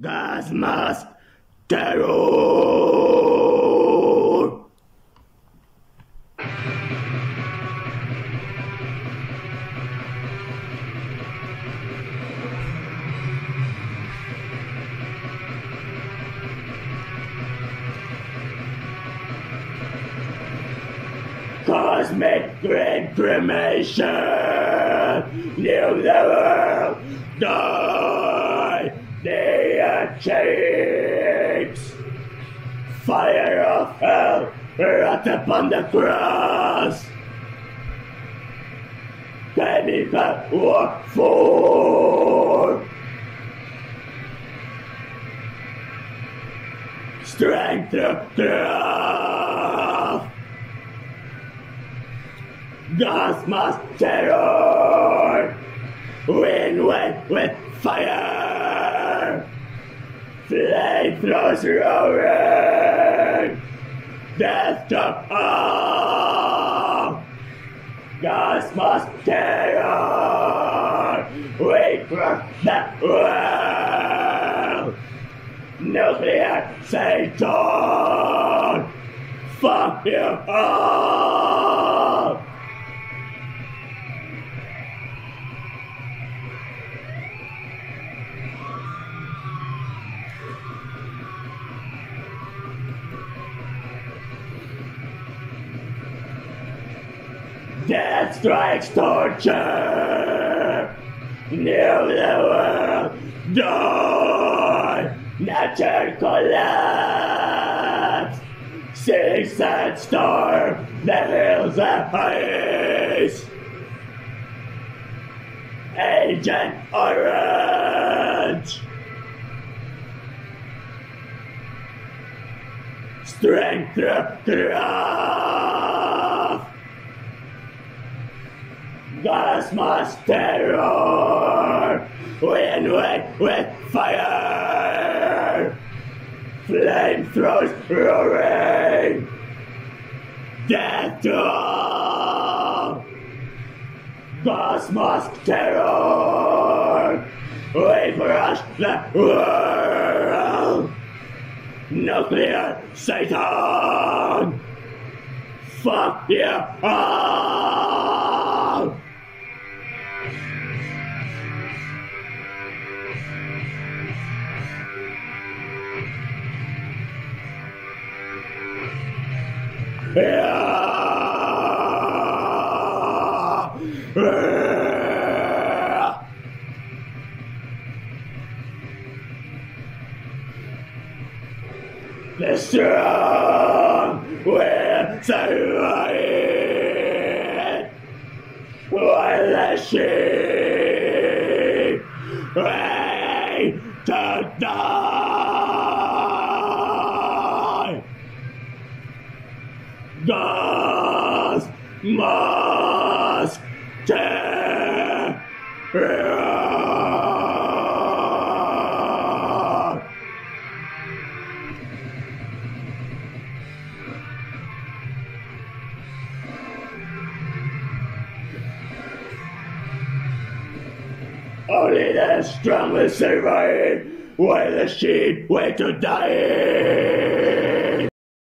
Gas Mask Terror! Cosmic Great Cremation! New the world! Shakes! Fire of hell! Wrath upon the cross! Chemical war for Strength of craft! Gas mask terror! Wind wet with fire! Flamethrowers roaring! Death to all! Mask terror! We crush the world! Nuclear Satan! Fuck you all! Death strikes torture! New the world! Die! Nature collapse! Six and storm! The hills of ice! Agent Orange! Strength through Gas mask terror! Wind wet with fire! Flamethrowers roaring! Death to all! Gas mask terror! We crush the world! Nuclear Satan! Fuck you all! Strong will survive while the sheep wait to die. Gas mask. Only the strongest survive while the sheep wait to die.